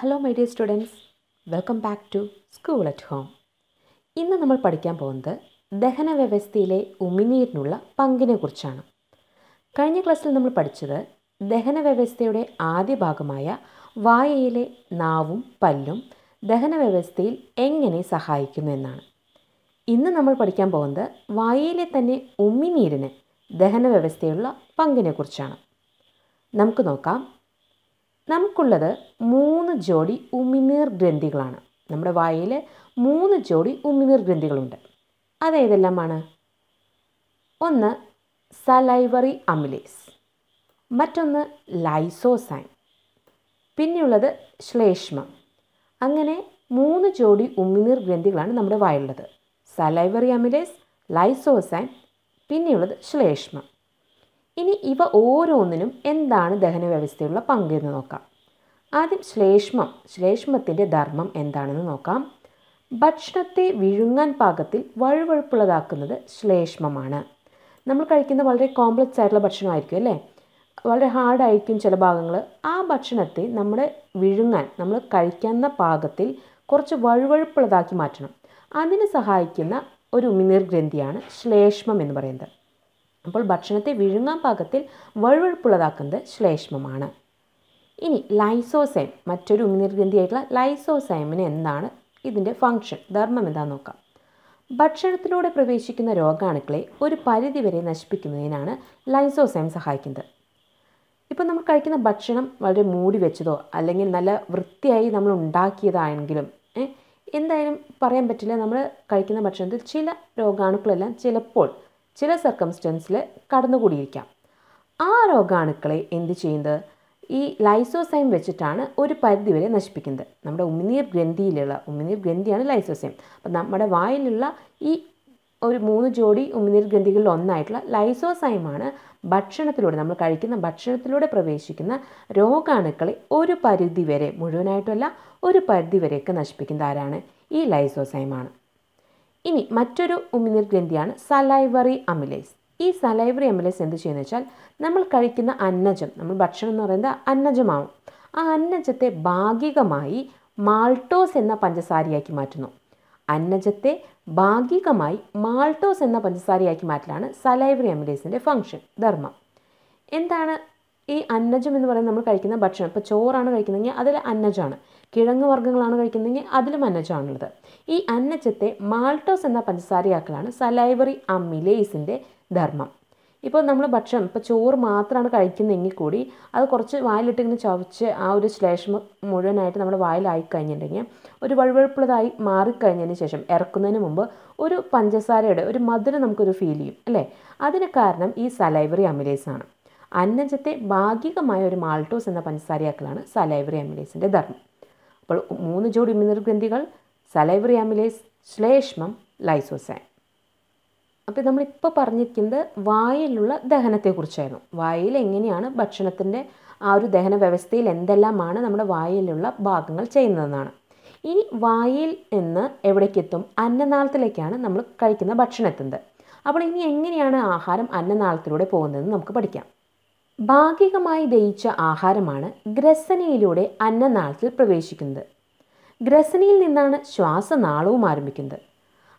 Hello my dear students welcome back to school at home ഇന്ന് നമ്മൾ പഠിക്കാൻ പോകുന്നത് ദഹന വ്യവസ്ഥയിലെ ഉമിനീരിനുള്ള പങ്കിനെ കുറിച്ചാണ്. കഴിഞ്ഞ ക്ലാസ്സിൽ നമ്മൾ പഠിച്ചത് ദഹന വ്യവസ്ഥയുടെ ആദ്യ ഭാഗമായ വായയിലെ നാവും പല്ലും ദഹന വ്യവസ്ഥയിൽ എങ്ങനെ സഹായിക്കുന്നു എന്നാണ്. ഇന്ന് നമ്മൾ പഠിക്കാൻ പോകുന്നത് വായയിലെ തന്നെ ഉമിനീരിന് ദഹന വ്യവസ്ഥയുള്ള പങ്കിനെ കുറിച്ചാണ്. നമുക്ക് നോക്കാം. നമുക്കുള്ളത് മൂന്ന് ജോഡി ഉമിനീർ ഗ്രന്ഥികളാണ്. നമ്മുടെ വായിൽ മൂന്ന് ജോഡി ഉമിനീർ ഗ്രന്ഥികളുണ്ട്. അതേതെല്ലാമാണ്? ഒന്ന് സലൈവറി അമിലേസ് മറ്റൊന്ന് ലൈസോസൈൻ പിന്നെയുള്ളത് ശ്ലേഷ്മം. അങ്ങനെ മൂന്ന് ജോഡി ഉമിനീർ ഗ്രന്ഥികളാണ് നമ്മുടെ വായുള്ളത് സലൈവറി അമിലേസ് ലൈസോസൈൻ പിന്നെയുള്ളത് ശ്ലേഷ്മം. ഇനി ഇവ ഓരോന്നിനും എന്താണ് ദഹന വ്യവസ്ഥയുള്ള പങ്ക് എന്ന് നോക്കാം. ആദ്യം ശ്ലേഷ്മം ശ്ലേഷ്മത്തിന്റെ ധർമ്മം എന്താണെന്ന് നോക്കാം. ഭക്ഷണത്തെ വിഴുങ്ങാൻ പാകത്തിൽ വഴുവഴുപ്പുള്ളതാക്കുന്നത് ശ്ലേഷ്മമാണ്. നമ്മൾ കഴിക്കുന്ന വളരെ കോംപ്ലക്സ് ആയിട്ടുള്ള ഭക്ഷണമായിരിക്കും അല്ലേ? വളരെ ഹാർഡായിരിക്കും ചില ഭാഗങ്ങൾ. ആ ഭക്ഷണത്തെ നമ്മുടെ വിഴുങ്ങാൻ നമ്മൾ കഴിക്കുന്ന പാകത്തിൽ കുറച്ച് വഴുവഴുപ്പുള്ളതാക്കി മാറ്റണം. അതിന് സഹായിക്കുന്ന ഒരു ഉമിനീർ ഗ്രന്ഥിയാണ് ശ്ലേഷ്മം എന്ന് പറയുന്നത്. അപ്പോൾ ഭക്ഷണത്തെ വിഴുങ്ങാൻ പാകത്തിൽ വഴുവഴുപ്പുള്ളതാക്കുന്നത് ശ്ലേഷ്മമാണ്. ഇനി ലൈസോസൈം മറ്റൊരു ഉമിനീർ ഗ്രന്ഥിയായിട്ടുള്ള ലൈസോസൈമിന് എന്താണ് ഇതിന്റെ ഫങ്ഷൻ ധർമ്മം എന്താണെന്ന് നോക്കാം. ഭക്ഷണത്തിലൂടെ പ്രവേശിക്കുന്ന രോഗാണുക്കളെ ഒരു പരിധിവരെ നശിപ്പിക്കുന്നതിനാണ് ലൈസോസൈം സഹായിക്കുന്നത്. ഇപ്പോൾ നമ്മൾ കഴിക്കുന്ന ഭക്ഷണം വളരെ മൂടി വെച്ചതോ അല്ലെങ്കിൽ നല്ല വൃത്തിയായി നമ്മൾ ഉണ്ടാക്കിയതാണെങ്കിലും എന്തായാലും പറയാൻ പറ്റില്ല നമ്മൾ കഴിക്കുന്ന ഭക്ഷണത്തിൽ ചില രോഗാണുക്കളെല്ലാം ചിലപ്പോൾ ചില സർക്കംസ്റ്റൻസിൽ കടന്നുകൂടിയിരിക്കാം. ആ രോഗാണുക്കളെ എന്ത് ചെയ്യുന്നത്? ഈ ലൈസോസൈം വെച്ചിട്ടാണ് ഒരു പരിധിവരെ നശിപ്പിക്കുന്നത്. നമ്മുടെ ഉമിനീർ ഗ്രന്ഥിയിലുള്ള ഉമിനീർ ഗ്രന്ഥിയാണ് ലൈസോസൈം അപ്പം നമ്മുടെ വായിലുള്ള ഈ ഒരു മൂന്ന് ജോഡി ഉമിനീർ ഗ്രന്ഥികളിൽ ഒന്നായിട്ടുള്ള ലൈസോസൈമാണ് ഭക്ഷണത്തിലൂടെ നമ്മൾ കഴിക്കുന്ന ഭക്ഷണത്തിലൂടെ പ്രവേശിക്കുന്ന രോഗാണുക്കളെ ഒരു പരിധി വരെ മുഴുവനായിട്ടുമല്ല ഒരു പരിധി വരെയൊക്കെ നശിപ്പിക്കുന്നത് ആരാണ്? ഈ ലൈസോസൈമാണ് ഇനി മറ്റൊരു ഉമിനീർ ഗ്രന്ഥിയാണ് സലൈവറി അമിലേസ്. ഈ സലൈവറി അമിലേസ് എന്ത് ചെയ്യുന്നത് വെച്ചാൽ നമ്മൾ കഴിക്കുന്ന അന്നജം നമ്മൾ ഭക്ഷണം എന്ന് പറയുന്നത് അന്നജമാവും. ആ അന്നജത്തെ ഭാഗികമായി മാൾട്ടോസ് എന്ന പഞ്ചസാരയാക്കി മാറ്റുന്നു. അന്നജത്തെ ഭാഗികമായി മാൾട്ടോസ് എന്ന പഞ്ചസാരയാക്കി മാറ്റലാണ് സലൈവറി അമിലേസിന്റെ ഫങ്ഷൻ ധർമ്മം. എന്താണ് ഈ അന്നജം എന്ന് പറയുന്നത്? നമ്മൾ കഴിക്കുന്ന ഭക്ഷണം ഇപ്പോൾ ചോറാണ് കഴിക്കുന്നതെങ്കിൽ അതിൽ അന്നജമാണ്. കിഴങ്ങ് വർഗങ്ങളാണ് കഴിക്കുന്നതെങ്കിൽ അതിലും അന്നജമാണുള്ളത്. ഈ അന്നജത്തെ മാൾട്ടോസ് എന്ന പഞ്ചസാരയാക്കലാണ് സലൈവറി അമിലേസിന്റെ ധർമ്മം. ഇപ്പോൾ നമ്മൾ ഭക്ഷണം ഇപ്പോൾ ചോറ് മാത്രമാണ് കഴിക്കുന്നതെങ്കിൽ കൂടി അത് കുറച്ച് വായിലിട്ട് ഇങ്ങനെ ചവച്ച് ആ ഒരു ശ്ലേഷം മുഴുവനായിട്ട് നമ്മുടെ വായിലായി കഴിഞ്ഞിട്ടുണ്ടെങ്കിൽ ഒരു വഴുവഴുപ്പുള്ളതായി മാറിക്കഴിഞ്ഞതിന് ശേഷം ഇറക്കുന്നതിന് മുമ്പ് ഒരു പഞ്ചസാരയുടെ ഒരു മധുരം നമുക്കൊരു ഫീൽ ചെയ്യും അല്ലേ? അതിന് കാരണം ഈ സലൈവറി അമിലേസ് ആണ് അന്നജത്തെ ഭാഗികമായ ഒരു മാൾട്ടോസ് എന്ന പഞ്ചസാരയാക്കലാണ് സലൈവറി അമിലേസിന്റെ ധർമ്മം. അപ്പോൾ മൂന്ന് ജോഡി ഉമിനീർ ഗ്രന്ഥികൾ സലൈവറി അമിലേസ് ശ്ലേഷ്മം ലൈസോസൈൻ. അപ്പോൾ നമ്മളിപ്പോൾ പറഞ്ഞിരിക്കുന്നത് വായിലുള്ള ദഹനത്തെക്കുറിച്ചായിരുന്നു. വായിൽ എങ്ങനെയാണ് ഭക്ഷണത്തിന്റെ ആ ഒരു ദഹന വ്യവസ്ഥയിൽ എന്തെല്ലാമാണ് നമ്മുടെ വായിലുള്ള ഭാഗങ്ങൾ ചെയ്യുന്നതെന്നാണ്. ഇനി വായിൽ നിന്ന് എവിടേക്കെത്തും അന്നനാളത്തിലേക്കാണ് നമ്മൾ കഴിക്കുന്ന ഭക്ഷണം എത്തുന്നത് അപ്പോൾ ഇനി എങ്ങനെയാണ് ആഹാരം അന്നനാളത്തിലൂടെ പോകുന്നതെന്ന് നമുക്ക് പഠിക്കാം. ഭാഗികമായി ദഹിച്ച ആഹാരമാണ് ഗ്രസനയിലൂടെ അന്നനാളത്തിൽ പ്രവേശിക്കുന്നത്. ഗ്രസനയിൽ നിന്നാണ് ശ്വാസനാളവും ആരംഭിക്കുന്നത്.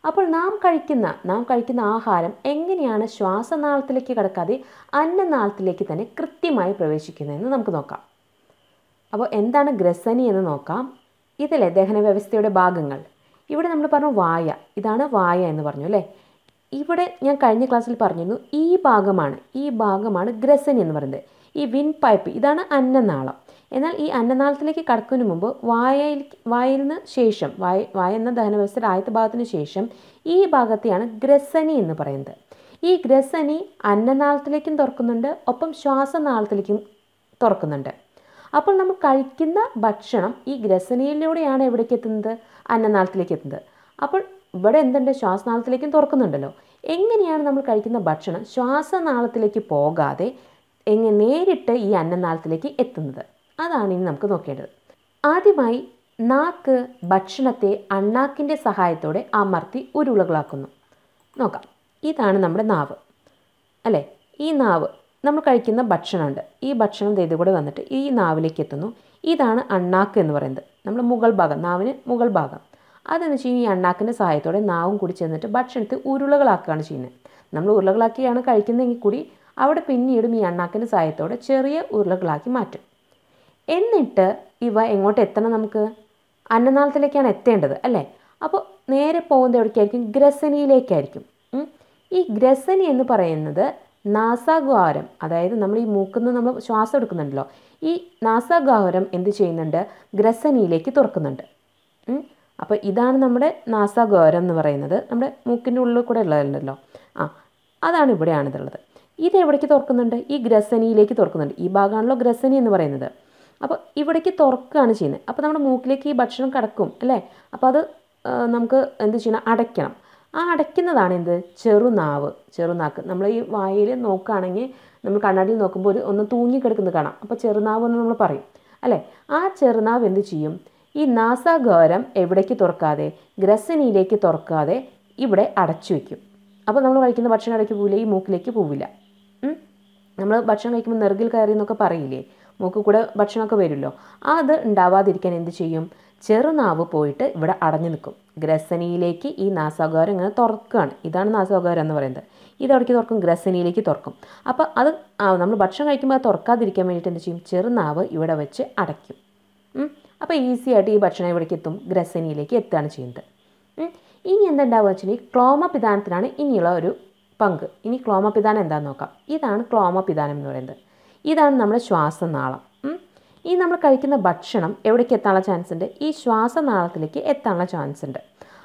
അപ്പോൾ നാം കഴിക്കുന്ന നാം കഴിക്കുന്ന ആഹാരം എങ്ങനെയാണ് ശ്വാസനാളത്തിലേക്ക് കടക്കാതെ അന്നനാളത്തിലേക്ക് തന്നെ കൃത്യമായി പ്രവേശിക്കുന്നതെന്ന് നമുക്ക് നോക്കാം. അപ്പോൾ എന്താണ് ഗ്രസനി എന്ന് നോക്കാം. ഇതിലെ ദഹന വ്യവസ്ഥയുടെ ഭാഗങ്ങൾ. ഇവിടെ നമ്മൾ പറഞ്ഞു വായ. ഇതാണ് വായ എന്ന് പറഞ്ഞു അല്ലേ? ഇവിടെ ഞാൻ കഴിഞ്ഞ ക്ലാസ്സിൽ പറഞ്ഞിരുന്നു ഈ ഭാഗമാണ് ഈ ഭാഗമാണ് ഗ്രസനി എന്ന് പറയുന്നത്. ഈ വിൻ പൈപ്പ് ഇതാണ് അന്നനാളം. എന്നാൽ ഈ അന്നനാളത്തിലേക്ക് കടക്കുന്നതിന് മുമ്പ് വായയിൽ വായിൽ നിന്ന് ശേഷം വായ വായ എന്ന ദഹന വ്യവസ്ഥയുടെ ആദ്യത്തെ ഭാഗത്തിന് ശേഷം ഈ ഭാഗത്തെയാണ് ഗ്രസനി എന്ന് പറയുന്നത്. ഈ ഗ്രസനി അന്നനാളത്തിലേക്കും തുറക്കുന്നുണ്ട് ഒപ്പം ശ്വാസനാളത്തിലേക്കും തുറക്കുന്നുണ്ട്. അപ്പോൾ നമ്മൾ കഴിക്കുന്ന ഭക്ഷണം ഈ ഗ്രസനിയിലൂടെയാണ് എവിടേക്ക് എത്തുന്നത്? അന്നനാളത്തിലേക്ക് എത്തുന്നത്. അപ്പോൾ ഇവിടെ എന്തുണ്ട്? ശ്വാസനാളത്തിലേക്കും തുറക്കുന്നുണ്ടല്ലോ. എങ്ങനെയാണ് നമ്മൾ കഴിക്കുന്ന ഭക്ഷണം ശ്വാസനാളത്തിലേക്ക് പോകാതെ എങ്ങനെ നേരിട്ട് ഈ അന്നനാളത്തിലേക്ക് എത്തുന്നത്? അതാണ് ഇനി നമുക്ക് നോക്കേണ്ടത്. ആദ്യമായി നാക്ക് ഭക്ഷണത്തെ അണ്ണാക്കിന്റെ സഹായത്തോടെ അമർത്തി ഉരുളകളാക്കുന്നു. നോക്കാം. ഇതാണ് നമ്മുടെ നാവ്. അല്ലേ? ഈ നാവ് നമ്മൾ കഴിക്കുന്ന ഭക്ഷണമുണ്ട്. ഈ ഭക്ഷണം ചെയ്ത് കൂടെ വന്നിട്ട് ഈ നാവിലേക്ക് എത്തുന്നു. ഇതാണ് അണ്ണാക്ക് എന്ന് പറയുന്നത്. നമ്മൾ മുകൾ ഭാഗം നാവിന് മുകൾ ഭാഗം. അതെന്ന് വെച്ച് കഴിഞ്ഞാൽ ഈ അണ്ണാക്കിന്റെ സഹായത്തോടെ നാവും കൂടി ചെന്നിട്ട് ഭക്ഷണത്തെ ഉരുളകളാക്കുകയാണ് ചെയ്യുന്നത്. നമ്മൾ ഉരുളകളാക്കിയാണ് കഴിക്കുന്നതെങ്കിൽ കൂടി അവിടെ പിന്നീടും ഈ അണ്ണാക്കിന്റെ സഹായത്തോടെ ചെറിയ ഉരുളകളാക്കി മാറ്റും. എന്നിട്ട് ഇവ എങ്ങോട്ട് എത്തണം നമുക്ക്? അന്നനാളത്തിലേക്കാണ് എത്തേണ്ടത് അല്ലേ? അപ്പോൾ നേരെ പോകുന്നത് എവിടേക്കായിരിക്കും? ഗ്രസനിയിലേക്കായിരിക്കും. ഈ ഗ്രസനി എന്ന് പറയുന്നത് നാസാഗ്വാരം അതായത് നമ്മൾ ഈ മൂക്കുന്ന നമ്മൾ ശ്വാസം എടുക്കുന്നുണ്ടല്ലോ ഈ നാസാഗ്വാരം എന്ത് ചെയ്യുന്നുണ്ട്? ഗ്രസനിയിലേക്ക് തുറക്കുന്നുണ്ട്. അപ്പോൾ ഇതാണ് നമ്മുടെ നാസാഗോരം എന്ന് പറയുന്നത്. നമ്മുടെ മൂക്കിന്റെ ഉള്ളിൽ കൂടെ ഉള്ളതല്ലോ ആ അതാണ് ഇവിടെയാണിതുള്ളത് ഇത് എവിടേക്ക് തുറക്കുന്നുണ്ട്? ഈ ഗ്രസനിയിലേക്ക് തുറക്കുന്നുണ്ട്. ഈ ഭാഗമാണല്ലോ ഗ്രസനി എന്ന് പറയുന്നത്. അപ്പോൾ ഇവിടേക്ക് തുറക്കുകയാണ് ചെയ്യുന്നത്. അപ്പോൾ നമ്മുടെ മൂക്കിലേക്ക് ഈ ഭക്ഷണം കടക്കും അല്ലേ? അപ്പോൾ അത് നമുക്ക് എന്ത് ചെയ്യണം? അടയ്ക്കണം. ആ അടയ്ക്കുന്നതാണ് എന്ത്? ചെറുനാവ് ചെറുനാക്ക്. നമ്മൾ ഈ വായിൽ നോക്കുകയാണെങ്കിൽ നമ്മൾ കണ്ണാടിയിൽ നോക്കുമ്പോൾ ഒരു ഒന്ന് തൂങ്ങിക്കിടക്കുന്നത് കാണാം. അപ്പോൾ ചെറുനാവ് എന്ന് നമ്മൾ പറയും അല്ലേ? ആ ചെറുനാവ് എന്ത് ചെയ്യും? ഈ നാസാഗോരം എവിടേക്ക് തുറക്കാതെ ഗ്രസനിയിലേക്ക് തുറക്കാതെ ഇവിടെ അടച്ചു വയ്ക്കും. അപ്പോൾ നമ്മൾ കഴിക്കുന്ന ഭക്ഷണം ഇടയ്ക്ക് പോവില്ല ഈ മൂക്കിലേക്ക് പോവില്ല. നമ്മൾ ഭക്ഷണം കഴിക്കുമ്പോൾ നെറുകിൽ കയറി എന്നൊക്കെ പറയില്ലേ? മൂക്ക് കൂടെ ഭക്ഷണമൊക്കെ വരുമല്ലോ. അത് ഉണ്ടാവാതിരിക്കാൻ എന്ത് ചെയ്യും? ചെറുനാവ് പോയിട്ട് ഇവിടെ അടഞ്ഞു നിൽക്കും. ഗ്രസനിയിലേക്ക് ഈ നാസാഗോരം ഇങ്ങനെ തുറക്കുകയാണ്. ഇതാണ് നാസാഗോരം എന്ന് പറയുന്നത്. ഇത് അവിടേക്ക് തുറക്കും? ഗ്രസനിയിലേക്ക് തുറക്കും. അപ്പോൾ അത് നമ്മൾ ഭക്ഷണം കഴിക്കുമ്പോൾ അത് തുറക്കാതിരിക്കാൻ വേണ്ടിയിട്ട് എന്ത് ചെയ്യും? ചെറുനാവ് ഇവിടെ വെച്ച് അടയ്ക്കും. അപ്പോൾ ഈസി ആയിട്ട് ഈ ഭക്ഷണം എവിടേക്ക് എത്തും. ഗ്രസനിയിലേക്ക് എത്തുകയാണ് ചെയ്യുന്നത്. ഇനി എന്തുണ്ടാവുക വെച്ചിട്ടുണ്ടെങ്കിൽ ക്ലോമപിതാനത്തിനാണ് ഇനിയുള്ള ഒരു പങ്ക്. ഇനി ക്ലോമപിതാനം എന്താണെന്ന് നോക്കാം. ഇതാണ് ക്ലോമപിതാനം എന്ന് പറയുന്നത്. ഇതാണ് നമ്മുടെ ശ്വാസനാളം. ഈ നമ്മൾ കഴിക്കുന്ന ഭക്ഷണം എവിടേക്ക് എത്താനുള്ള ചാൻസ് ഉണ്ട്? ഈ ശ്വാസനാളത്തിലേക്ക് എത്താനുള്ള ചാൻസ് ഉണ്ട്.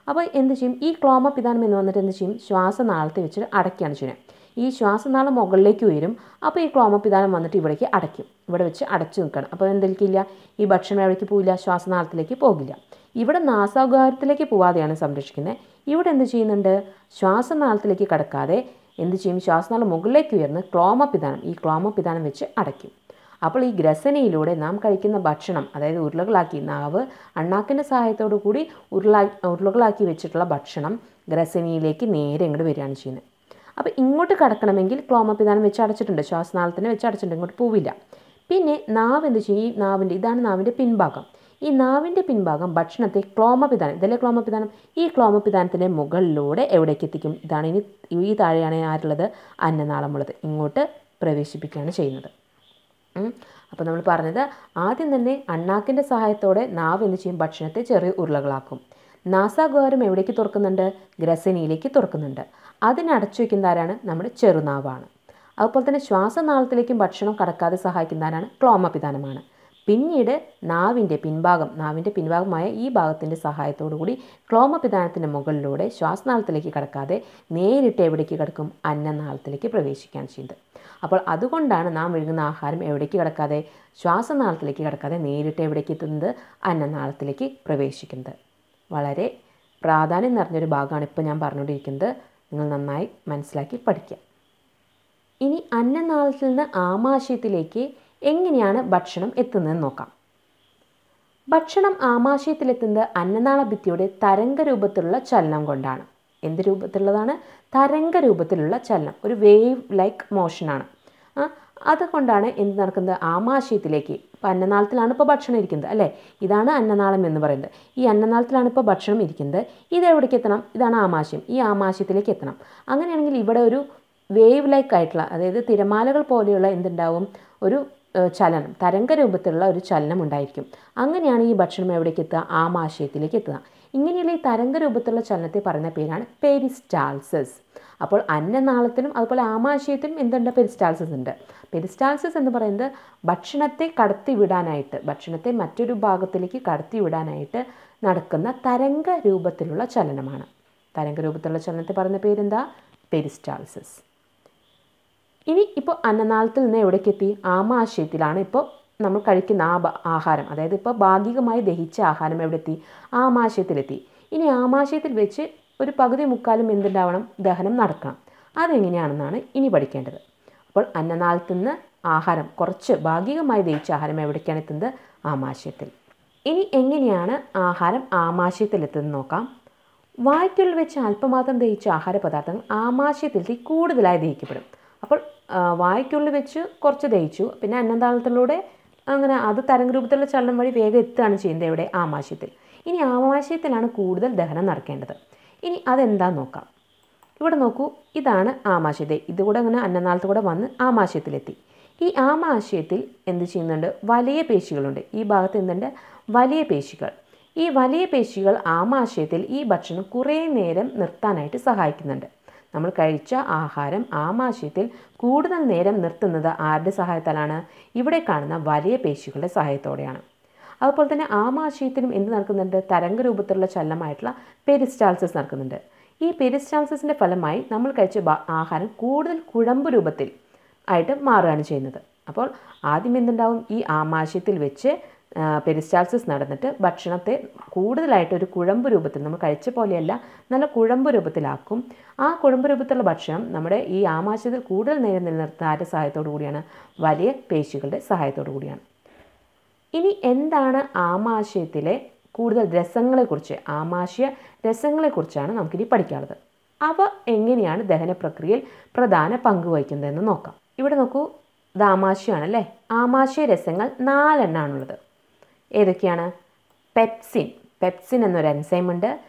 അപ്പോൾ എന്ത് ചെയ്യും? ഈ ക്ലോമപിതാനം എന്ന് വന്നിട്ട് എന്ത് ചെയ്യും? ശ്വാസനാളത്തിൽ വെച്ചിട്ട് അടയ്ക്കുകയാണ് ചെയ്യുന്നത്. ഈ ശ്വാസനാളം മുകളിലേക്ക് ഉയരും. അപ്പോൾ ഈ ക്ലോമപിതാനം വന്നിട്ട് ഇവിടേക്ക് അടയ്ക്കും. ഇവിടെ വെച്ച് അടച്ചു നിൽക്കണം. അപ്പോൾ എന്തെങ്കിലും ഈ ഭക്ഷണം എവിടേക്ക് പോവില്ല? ശ്വാസനാളത്തിലേക്ക് പോകില്ല. ഇവിടെ നാസാകാരത്തിലേക്ക് പോവാതെയാണ് സംരക്ഷിക്കുന്നത്. ഇവിടെ എന്ത് ചെയ്യുന്നുണ്ട്? ശ്വാസനാളത്തിലേക്ക് കടക്കാതെ എന്ത് ചെയ്യും? ശ്വാസനാളം മുകളിലേക്ക് ഉയർന്ന് ക്ലോമപിതാനം ഈ ക്ലോമപിതാനം വെച്ച് അടയ്ക്കും. അപ്പോൾ ഈ ഗ്രസനയിലൂടെ നാം കഴിക്കുന്ന ഭക്ഷണം അതായത് ഉരുളകളാക്കി നാവ് അണ്ണാക്കിന്റെ സഹായത്തോടു കൂടി ഉരുളാ ഉരുളകളാക്കി വെച്ചിട്ടുള്ള ഭക്ഷണം ഗ്രസനയിലേക്ക് നേരെ ഇങ്ങോട്ട് വരികയാണ് ചെയ്യുന്നത്. അപ്പോൾ ഇങ്ങോട്ട് കടക്കണമെങ്കിൽ ക്ലോമപിതാനം വെച്ച് അടച്ചിട്ടുണ്ട്. ശ്വാസനാളത്തിനെ വെച്ച് അടച്ചിട്ടുണ്ട്. ഇങ്ങോട്ട് പോവില്ല. പിന്നെ നാവ് എന്ത് ചെയ്യും? ഈ നാവിന്റെ ഇതാണ് നാവിന്റെ പിൻഭാഗം. ഈ നാവിന്റെ പിൻഭാഗം ഭക്ഷണത്തെ ക്ലോമപിതാനം. ഇതല്ലേ ക്ലോമപിതാനം? ഈ ക്ലോമപിതാനത്തിന്റെ മുകളിലൂടെ എവിടേക്ക് എത്തിക്കും? ഇതാണ് ഇനി ഈ താഴെയാണ് ആരുള്ളത്? അന്നനാളമുള്ളത്. ഇങ്ങോട്ട് പ്രവേശിപ്പിക്കുകയാണ് ചെയ്യുന്നത്. അപ്പോൾ നമ്മൾ പറഞ്ഞത് ആദ്യം തന്നെ അണ്ണാക്കിന്റെ സഹായത്തോടെ നാവ് എന്ത് ചെയ്യും? ഭക്ഷണത്തെ ചെറിയ ഉരുളകളാക്കും. നാസാഗ്വാരം എവിടേക്ക് തുറക്കുന്നുണ്ട്? ഗ്രസനിയിലേക്ക് തുറക്കുന്നുണ്ട്. അതിനടച്ചു വയ്ക്കുന്ന ആരാണ് നമ്മുടെ ചെറുനാവാണ്. അതുപോലെ തന്നെ ശ്വാസനാളത്തിലേക്കും ഭക്ഷണം കടക്കാതെ സഹായിക്കുന്ന ആരാണ് ക്ലോമപിതാനമാണ്. പിന്നീട് നാവിന്റെ പിൻഭാഗം നാവിന്റെ പിൻഭാഗമായ ഈ ഭാഗത്തിന്റെ സഹായത്തോടു കൂടി ക്ലോമപിതാനത്തിന്റെ മുകളിലൂടെ ശ്വാസനാളത്തിലേക്ക് കടക്കാതെ നേരിട്ട് എവിടേക്ക് കിടക്കും? അന്നനാളത്തിലേക്ക് പ്രവേശിക്കാൻ ചെയ്യുന്നത് അപ്പോൾ അതുകൊണ്ടാണ് നാം വിഴുങ്ങുന്ന ആഹാരം എവിടേക്ക് കിടക്കാതെ? ശ്വാസനാളത്തിലേക്ക് കിടക്കാതെ നേരിട്ട് എവിടേക്ക് എത്തുന്നത്? അന്നനാളത്തിലേക്ക് പ്രവേശിക്കുന്നത്. വളരെ പ്രാധാന്യം നിറഞ്ഞൊരു ഭാഗമാണ് ഇപ്പോൾ ഞാൻ പറഞ്ഞുകൊണ്ടിരിക്കുന്നത്. നിങ്ങൾ നന്നായി മനസ്സിലാക്കി പഠിക്കുക ഇനി അന്നനാളത്തിൽ നിന്ന് ആമാശയത്തിലേക്ക് എങ്ങനെയാണ് ഭക്ഷണം എത്തുന്നതെന്ന് നോക്കാം. ഭക്ഷണം ആമാശയത്തിലെത്തുന്നത് അന്നനാള ഭിത്തിയുടെ തരംഗ രൂപത്തിലുള്ള ചലനം കൊണ്ടാണ്. എന്ത് രൂപത്തിലുള്ളതാണ്? തരംഗ രൂപത്തിലുള്ള ചലനം. ഒരു വേവ് ലൈക്ക് മോഷനാണ് അതുകൊണ്ടാണ് എന്ത് നടക്കുന്നത്? ആമാശയത്തിലേക്ക്. ഇപ്പോൾ അന്നനാളത്തിലാണ് ഇപ്പോൾ ഭക്ഷണം ഇരിക്കുന്നത് അല്ലേ? ഇതാണ് അന്നനാളം എന്ന് പറയുന്നത്. ഈ അന്നനാളത്തിലാണ് ഇപ്പോൾ ഭക്ഷണം ഇരിക്കുന്നത്. ഇത് എവിടേക്ക് എത്തണം? ഇതാണ് ആമാശയം. ഈ ആമാശയത്തിലേക്ക് എത്തണം. അങ്ങനെയാണെങ്കിൽ ഇവിടെ ഒരു വേവ് ലൈക്ക് ആയിട്ടുള്ള അതായത് തിരമാലകൾ പോലെയുള്ള എന്തുണ്ടാവും? ഒരു ചലനം തരംഗ രൂപത്തിലുള്ള ഒരു ചലനം ഉണ്ടായിരിക്കും. അങ്ങനെയാണ് ഈ ഭക്ഷണം എവിടേക്ക് എത്തുക? ആമാശയത്തിലേക്ക് എത്തുക. ഇങ്ങനെയുള്ള ഈ തരംഗ രൂപത്തിലുള്ള ചലനത്തെ പറയുന്ന പേരാണ് പെരിസ്റ്റാൾസസ്. അപ്പോൾ അന്നനാളത്തിനും അതുപോലെ ആമാശയത്തിനും എന്തുണ്ട്? പെരിസ്റ്റാൾസസ് ഉണ്ട്. പെരിസ്റ്റാൾസസ് എന്ന് പറയുന്നത് ഭക്ഷണത്തെ കടത്തിവിടാനായിട്ട് ഭക്ഷണത്തെ മറ്റൊരു ഭാഗത്തിലേക്ക് കടത്തിവിടാനായിട്ട് നടക്കുന്ന തരംഗ രൂപത്തിലുള്ള ചലനമാണ്. തരംഗ രൂപത്തിലുള്ള ചലനത്തെ പറയുന്ന പേരെന്താ? പെരിസ്റ്റാൾസസ് ഇനി ഇപ്പോൾ അന്നനാളത്തിൽ നിന്ന് എവിടേക്ക് എത്തി? ആമാശയത്തിലാണ് ഇപ്പോൾ നമ്മൾ കഴിക്കുന്ന ആ ആഹാരം. അതായത് ഇപ്പോൾ ഭാഗികമായി ദഹിച്ച ആഹാരം എവിടെ എത്തി ആമാശയത്തിലെത്തി. ഇനി ആമാശയത്തിൽ വെച്ച് ഒരു പകുതി മുക്കാലും എന്തുണ്ടാവണം ദഹനം നടക്കണം അതെങ്ങനെയാണെന്നാണ് ഇനി പഠിക്കേണ്ടത്. അപ്പോൾ അന്നനാളത്തിൽ നിന്ന് ആഹാരം കുറച്ച് ഭാഗികമായി ദഹിച്ച ആഹാരം എവിടേക്കാണ് എത്തുന്നത്? ആമാശയത്തിൽ. ഇനി എങ്ങനെയാണ് ആഹാരം ആമാശയത്തിൽ എത്തുന്നത് നോക്കാം. വായ്ക്കുള്ളിൽ വെച്ച് അല്പമാത്രം ദഹിച്ച ആഹാര പദാർത്ഥങ്ങൾ ആമാശയത്തിലെത്തി കൂടുതലായി ദഹിക്കപ്പെടും. അപ്പോൾ വായ്ക്കുള്ളിൽ വെച്ച് കുറച്ച് ദഹിച്ചു. പിന്നെ അന്നനാളത്തിലൂടെ അങ്ങനെ അത് തരംഗരൂപത്തിലുള്ള ചലനം വഴി വേഗം എത്തുകയാണ് ചെയ്യുന്നത് എവിടെ ആമാശയത്തിൽ. ഇനി ആമാശയത്തിലാണ് കൂടുതൽ ദഹനം നടക്കേണ്ടത്. ഇനി അതെന്താ നോക്കാം. ഇവിടെ നോക്കൂ ഇതാണ് ആമാശയത്തെ. ഇതുകൂടെ അങ്ങനെ അന്നനാളത്ത് കൂടെ വന്ന് ആമാശയത്തിലെത്തി. ഈ ആമാശയത്തിൽ എന്ത് ചെയ്യുന്നുണ്ട്? വലിയ പേശികളുണ്ട്. ഈ ഭാഗത്ത് എന്തുണ്ട്? വലിയ പേശികൾ. ഈ വലിയ പേശികൾ ആമാശയത്തിൽ ഈ ഭക്ഷണം കുറേ നേരം നിർത്താനായിട്ട് സഹായിക്കുന്നുണ്ട്. നമ്മൾ കഴിച്ച ആഹാരം ആമാശയത്തിൽ കൂടുതൽ നേരം നിർത്തുന്നത് ആരുടെ സഹായത്താലാണ്? ഇവിടെ കാണുന്ന വലിയ പേശികളുടെ സഹായത്തോടെയാണ്. അതുപോലെ തന്നെ ആമാശയത്തിനും എന്ത് നടക്കുന്നുണ്ട്? തരംഗ രൂപത്തിലുള്ള ചലനമായിട്ടുള്ള പെരിസ്റ്റാൾസിസ് നടക്കുന്നുണ്ട്. ഈ പെരിസ്റ്റാൾസിസിന്റെ ഫലമായി നമ്മൾ കഴിച്ച ആഹാരം കൂടുതൽ കുഴമ്പ് രൂപത്തിൽ ആയിട്ട് മാറുകയാണ് ചെയ്യുന്നത്. അപ്പോൾ ആദ്യം എന്തുണ്ടാവും? ഈ ആമാശയത്തിൽ വെച്ച് പെരിസ്റ്റാൾസിസ് നടന്നിട്ട് ഭക്ഷണത്തെ കൂടുതലായിട്ട് ഒരു കുഴമ്പ് രൂപത്തിൽ നമ്മൾ കഴിച്ച പോലെയല്ല നല്ല കുഴമ്പ് രൂപത്തിലാക്കും. ആ കുഴമ്പ് രൂപത്തിലുള്ള ഭക്ഷണം നമ്മുടെ ഈ ആമാശയത്തിൽ കൂടുതൽ നേരം നിലനിർത്താൻ സഹായത്തോടു കൂടിയാണ്? വലിയ പേശികളുടെ സഹായത്തോടു കൂടിയാണ്. ഇനി എന്താണ് ആമാശയത്തിലെ കൂടുതൽ രസങ്ങളെക്കുറിച്ച് ആമാശയ രസങ്ങളെക്കുറിച്ചാണ് നമുക്കിനി പഠിക്കാനുള്ളത്. അവ എങ്ങനെയാണ് ദഹന പ്രക്രിയയിൽ പ്രധാന പങ്ക് വഹിക്കുന്നതെന്ന് നോക്കാം. ഇവിടെ നോക്കൂ ഇത് ആമാശയമാണല്ലേ ആമാശയ രസങ്ങൾ നാലെണ്ണാണുള്ളത്. ഏതൊക്കെയാണ്? പെപ്സിൻ. പെപ്സിൻ എന്നൊരു എൻസൈം ഉണ്ട്.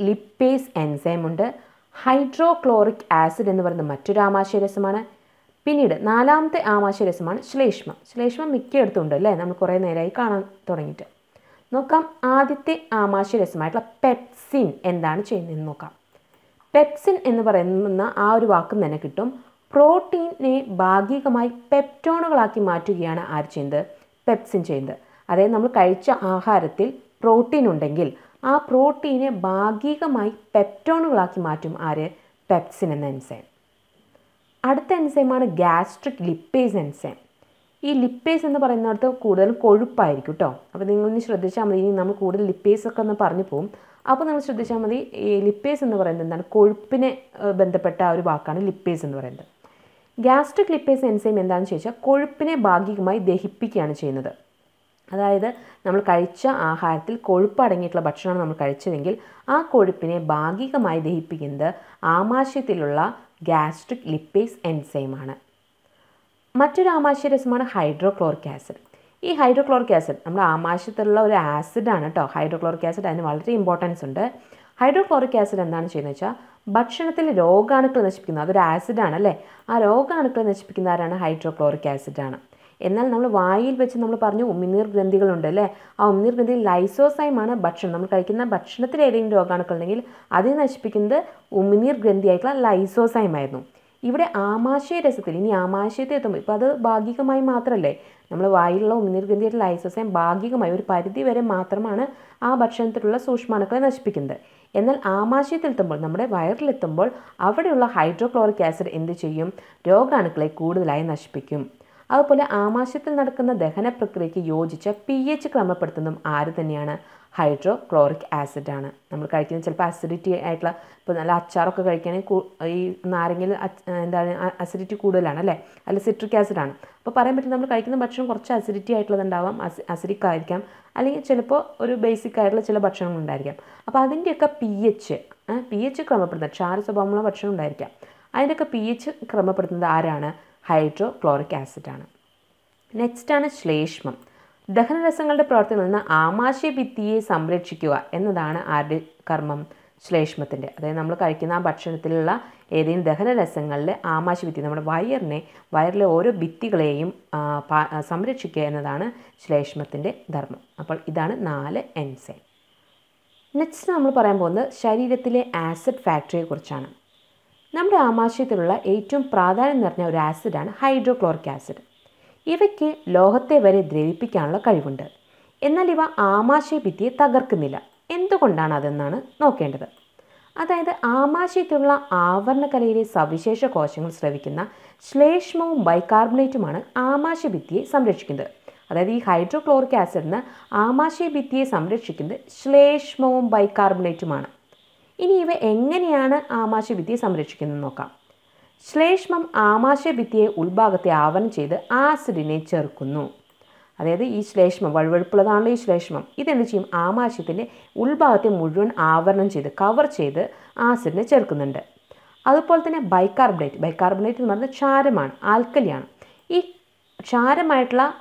ലിപ്പേസ് എൻസൈം ഉണ്ട്. ഹൈഡ്രോക്ലോറിക് ആസിഡ് എന്ന് പറയുന്ന മറ്റൊരു ആമാശയ രസമാണ്. പിന്നീട് നാലാമത്തെ ആമാശയ രസമാണ് ശ്ലേഷ്മ. ശ്ലേഷ്മം മിക്കയിടത്തും ഉണ്ട് അല്ലേ? നമ്മൾ കുറേ നേരമായി കാണാൻ തുടങ്ങിയിട്ട്. നോക്കാം ആദ്യത്തെ ആമാശയ രസമായിട്ടുള്ള പെപ്സിൻ എന്താണ് ചെയ്യുന്നതെന്ന് നോക്കാം. പെപ്സിൻ എന്ന് പറയുന്ന ആ ഒരു വാക്കും തന്നെ കിട്ടും. പ്രോട്ടീനെ ഭാഗികമായി പെപ്റ്റോണുകളാക്കി മാറ്റുകയാണ് ആര് ചെയ്യുന്നത്? പെപ്സിൻ ചെയ്യുന്നത്. അതായത് നമ്മൾ കഴിച്ച ആഹാരത്തിൽ പ്രോട്ടീൻ ഉണ്ടെങ്കിൽ ആ പ്രോട്ടീനെ ഭാഗികമായി പെപ്റ്റോണുകളാക്കി മാറ്റും ആര്? പെപ്സിൻ എന്ന എൻസൈം. അടുത്ത എൻസൈമാണ് ഗ്യാസ്ട്രിക് ലിപ്പേസ് എൻസൈം ഈ ലിപ്പേസ് എന്ന് പറയുന്നിടത്ത് കൂടുതലും കൊഴുപ്പായിരിക്കും കേട്ടോ അപ്പോൾ നിങ്ങളൊന്ന് ശ്രദ്ധിച്ചാൽ മതി. ഇനി നമ്മൾ കൂടുതൽ ലിപ്പേസ് ഒക്കെ ഒന്ന് പറഞ്ഞു പോകും അപ്പോൾ നിങ്ങൾ ശ്രദ്ധിച്ചാൽ മതി. ഈ ലിപ്പേസ് എന്ന് പറയുന്നത് എന്താണ്? കൊഴുപ്പിനെ ബന്ധപ്പെട്ട ഒരു വാക്കാണ് ലിപ്പേസ് എന്ന് പറയുന്നത്. ഗ്യാസ്ട്രിക് ലിപ്പേസ് എൻസൈം എന്താണെന്ന് ചോദിച്ചാൽ കൊഴുപ്പിനെ ഭാഗികമായി ദഹിപ്പിക്കുകയാണ് ചെയ്യുന്നത്. അതായത് നമ്മൾ കഴിച്ച ആഹാരത്തിൽ കൊഴുപ്പ് അടങ്ങിയിട്ടുള്ള ഭക്ഷണമാണ് നമ്മൾ കഴിച്ചതെങ്കിൽ ആ കൊഴുപ്പിനെ ഭാഗികമായി ദഹിപ്പിക്കുന്നത് ആമാശയത്തിലുള്ള ഗ്യാസ്ട്രിക് ലിപ്പേസ് എൻസൈമാണ് മറ്റൊരു ആമാശയ രസമാണ് ഹൈഡ്രോക്ലോറിക് ആസിഡ് ഈ ഹൈഡ്രോക്ലോറിക് ആസിഡ് നമ്മുടെ ആമാശയത്തിലുള്ള ഒരു ആസിഡാണ് കേട്ടോ ഹൈഡ്രോക്ലോറിക് ആസിഡ് അതിന് വളരെ ഇമ്പോർട്ടൻസ് ഉണ്ട്. ഹൈഡ്രോക്ലോറിക് ആസിഡ് എന്താണ് ചെയ്യുന്നത് വെച്ചാൽ ഭക്ഷണത്തിൽ രോഗാണുക്കൾ നശിപ്പിക്കുന്നത്. അതൊരു ആസിഡാണ് അല്ലേ? ആ രോഗാണുക്കൾ നശിപ്പിക്കുന്ന ആരാണ്? ഹൈഡ്രോക്ലോറിക് ആസിഡാണ് എന്നാൽ നമ്മൾ വായിൽ വെച്ച് നമ്മൾ പറഞ്ഞു ഉമിനീർ ഗ്രന്ഥികളുണ്ട് അല്ലേ? ആ ഉമിനീർ ഗ്രന്ഥി ലൈസോസൈമാണ് ഭക്ഷണം. നമ്മൾ കഴിക്കുന്ന ഭക്ഷണത്തിൽ ഏതെങ്കിലും രോഗാണുക്കൾ ഉണ്ടെങ്കിൽ അതിനെ നശിപ്പിക്കുന്നത് ഉമിനീർ ഗ്രന്ഥിയായിട്ടുള്ള ലൈസോസൈം ആയിരുന്നു. ഇവിടെ ആമാശയ രസത്തിൽ ഇനി ആമാശയത്തിൽ എത്തുമ്പോൾ ഇപ്പോൾ അത് ഭാഗികമായി മാത്രമല്ലേ? നമ്മൾ വായിലുള്ള ഉമിനീർ ഗ്രന്ഥിയുടെ ലൈസോസൈം ഭാഗികമായി ഒരു പരിധി വരെ മാത്രമാണ് ആ ഭക്ഷണത്തിലുള്ള സൂക്ഷ്മാണുക്കളെ നശിപ്പിക്കുന്നത്. എന്നാൽ ആമാശയത്തിലെത്തുമ്പോൾ നമ്മുടെ വയറിലെത്തുമ്പോൾ അവിടെയുള്ള ഹൈഡ്രോക്ലോറിക് ആസിഡ് എന്ത് ചെയ്യും? രോഗാണുക്കളെ കൂടുതലായി നശിപ്പിക്കും. അതുപോലെ ആമാശയത്തിൽ നടക്കുന്ന ദഹന പ്രക്രിയയ്ക്ക് യോജിച്ച പി എച്ച് ക്രമപ്പെടുത്തുന്നതും ആര് തന്നെയാണ്? ഹൈഡ്രോ ക്ലോറിക് ആസിഡ് ആണ്. നമ്മൾ കഴിക്കുന്ന ചിലപ്പോൾ അസിഡിറ്റി ആയിട്ടുള്ള ഇപ്പോൾ നല്ല അച്ചാറൊക്കെ കഴിക്കുകയാണെങ്കിൽ ഈ നാരങ്ങയിൽ എന്താണ് അസിഡിറ്റി കൂടുതലാണ് അല്ലേ? അല്ല സിട്രിക് ആസിഡ് ആണ്. അപ്പോൾ പറയാൻ പറ്റും നമ്മൾ കഴിക്കുന്ന ഭക്ഷണം കുറച്ച് അസിഡിറ്റി ആയിട്ടുള്ളതുണ്ടാവാം അസി അസിഡിക് ആയിരിക്കാം. അല്ലെങ്കിൽ ചിലപ്പോൾ ഒരു ബേസിക് ആയിട്ടുള്ള ചില ഭക്ഷണങ്ങൾ ഉണ്ടായിരിക്കാം. അപ്പോൾ അതിന്റെയൊക്കെ പി എച്ച് പി എച്ച് ക്രമപ്പെടുന്നത് ക്ഷാര സ്വഭാവമുള്ള ഭക്ഷണം ഉണ്ടായിരിക്കാം. അതിന്റെയൊക്കെ പി എച്ച് ക്രമപ്പെടുത്തുന്നത് ആരാണ്? ഹൈഡ്രോ ആസിഡാണ്. നെക്സ്റ്റ് ആണ് ശ്ലേഷ്മം. ദഹനരസങ്ങളുടെ പ്രവർത്തനത്തിൽ നിന്ന് ആമാശയ ഭിത്തിയെ സംരക്ഷിക്കുക എന്നതാണ് ആരുടെ കർമ്മം? ശ്ലേഷ്മത്തിന്റെ അതായത് നമ്മൾ കഴിക്കുന്ന ആ ഭക്ഷണത്തിലുള്ള ഏതെങ്കിലും ദഹനരസങ്ങളിലെ ആമാശയഭിത്തി നമ്മുടെ വയറിനെ വയറിലെ ഓരോ ഭിത്തികളെയും സംരക്ഷിക്കുക എന്നതാണ് ശ്ലേഷ്മത്തിന്റെ ധർമ്മം. അപ്പോൾ ഇതാണ് നാല് എൻസൈം നെക്സ്റ്റ് നമ്മൾ പറയാൻ പോകുന്നത് ശരീരത്തിലെ ആസിഡ് ഫാക്ടറിയെക്കുറിച്ചാണ് നമ്മുടെ ആമാശയത്തിലുള്ള ഏറ്റവും പ്രാധാന്യം നിറഞ്ഞ ഒരു ആസിഡാണ് ഹൈഡ്രോക്ലോറിക് ആസിഡ്. ഇവയ്ക്ക് ലോഹത്തെ വരെ ദ്രവിപ്പിക്കാനുള്ള കഴിവുണ്ട്. എന്നാൽ ഇവ ആമാശയ ഭിത്തിയെ തകർക്കുന്നില്ല. എന്തുകൊണ്ടാണ് അതെന്നാണ് നോക്കേണ്ടത്? അതായത് ആമാശയത്തിലുള്ള ആവരണകലയിലെ സവിശേഷ കോശങ്ങൾ സ്രവിക്കുന്ന ശ്ലേഷ്മവും ബൈകാർബണേറ്റുമാണ് ആമാശയ ഭിത്തിയെ സംരക്ഷിക്കുന്നത്. അതായത് ഈ ഹൈഡ്രോക്ലോറിക് ആസിഡിന് ആമാശയ ഭിത്തിയെ സംരക്ഷിക്കുന്നത് ശ്ലേഷ്മവും ബൈകാർബണേറ്റുമാണ്. ഇനി ഇവ എങ്ങനെയാണ് ആമാശയഭിത്തിയെ സംരക്ഷിക്കുന്നത് നോക്കാം. ശ്ലേഷ്മം ആമാശയഭിത്തിയെ ഉൾഭാഗത്തെ ആവരണം ചെയ്ത് ആസിഡിനെ ചെറുക്കുന്നു അതായത് ഈ ശ്ലേഷ്മം വഴുവഴുപ്പുള്ളതാണല്ലോ ഈ ശ്ലേഷ്മം. ഇതെന്ത് ചെയ്യും? ആമാശയത്തിന്റെ ഉൾഭാഗത്തെ മുഴുവൻ ആവരണം ചെയ്ത് കവർ ചെയ്ത് ആസിഡിനെ ചേർക്കുന്നുണ്ട്. അതുപോലെ തന്നെ ബൈകാർബണേറ്റ് ബൈകാർബണേറ്റ് എന്ന് പറയുന്നത് ക്ഷാരമാണ് ആൽക്കലിയാണ്. ഈ ക്ഷാരമായിട്ടുള്ള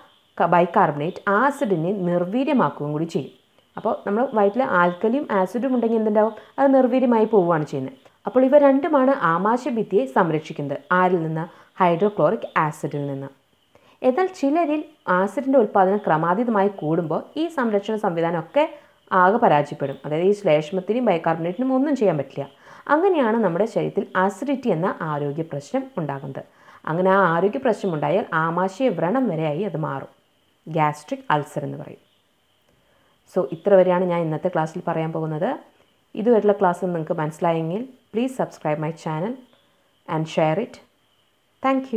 ബൈകാർബണേറ്റ് ആസിഡിനെ നിർവീര്യമാക്കുകയും കൂടി ചെയ്യും. അപ്പോൾ നമ്മൾ വയറ്റിൽ ആൽക്കലിയും ആസിഡും ഉണ്ടെങ്കിൽ എന്തുണ്ടാവും? അത് നിർവീര്യമായി പോവുകയാണ് ചെയ്യുന്നത്. അപ്പോൾ ഇവ രണ്ടുമാണ് ആമാശഭിത്തിയെ സംരക്ഷിക്കുന്നത്. ആരിൽ നിന്ന്? ഹൈഡ്രോക്ലോറിക് ആസിഡിൽ നിന്ന്. എന്നാൽ ചിലരിൽ ആസിഡിന്റെ ഉൽപ്പാദനം ക്രമാതീതമായി കൂടുമ്പോൾ ഈ സംരക്ഷണ സംവിധാനമൊക്കെ ആകെ പരാജയപ്പെടും. അതായത് ഈ ശ്ലേഷ്മത്തിനും ബൈകാർബണേറ്റിനും ഒന്നും ചെയ്യാൻ പറ്റില്ല. അങ്ങനെയാണ് നമ്മുടെ ശരീരത്തിൽ ആസിഡിറ്റി എന്ന ആരോഗ്യ പ്രശ്നം ഉണ്ടാകുന്നത്. അങ്ങനെ ആ ആരോഗ്യ പ്രശ്നം ഉണ്ടായാൽ ആമാശയ വ്രണം വരെയായി അത് മാറും. ഗ്യാസ്ട്രിക് അൾസർ എന്ന് പറയും. സോ ഇത്ര വരെയാണ് ഞാൻ ഇന്നത്തെ ക്ലാസ്സിൽ പറയാൻ പോകുന്നത്. ഇതുവരെയുള്ള ക്ലാസ് നിങ്ങൾക്ക് മനസ്സിലായെങ്കിൽ please subscribe my channel and share it thank